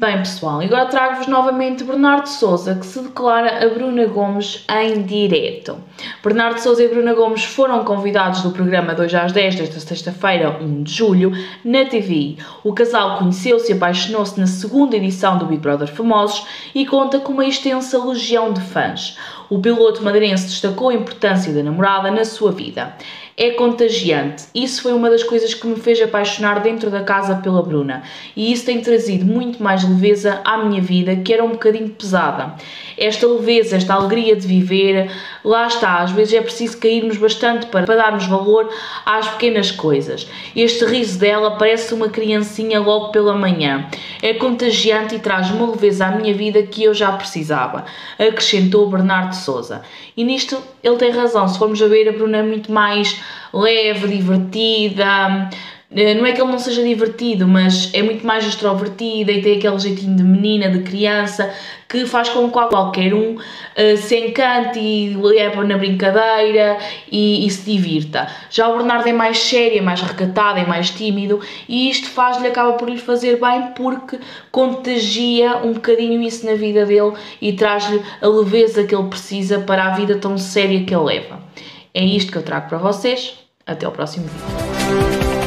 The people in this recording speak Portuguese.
Bem, pessoal, agora trago-vos novamente Bernardo Souza, que se declara a Bruna Gomes em direto. Bernardo Souza e Bruna Gomes foram convidados do programa 2 às 10 desta sexta-feira, 1 de julho, na TV. O casal conheceu-se e apaixonou-se na segunda edição do Big Brother Famosos e conta com uma extensa legião de fãs. O piloto madeirense destacou a importância da namorada na sua vida é contagiante. Isso foi uma das coisas que me fez apaixonar dentro da casa pela Bruna. E isso tem trazido muito mais leveza à minha vida, que era um bocadinho pesada. Esta leveza, esta alegria de viver, lá está. Às vezes é preciso cairmos bastante para, para darmos valor às pequenas coisas. Este riso dela parece uma criancinha logo pela manhã. É contagiante e traz uma leveza à minha vida que eu já precisava, acrescentou Bernardo Souza. E nisto ele tem razão. Se formos a ver, a Bruna é muito mais leve, divertida. Eh, não é que ele não seja divertido, mas é muito mais extrovertida e tem aquele jeitinho de menina, de criança, que faz com que qualquer um uh, se encante e leve na brincadeira e, e, se divirta. Já o Bernardo é mais sério, é mais recatado, é mais tímido e isto faz-lhe, acaba por lhe fazer bem porque contagia um bocadinho isso na vida dele e traz-lhe a leveza que ele precisa para a vida tão séria que ele leva. É isto que eu trago para vocês. Até ao próximo vídeo.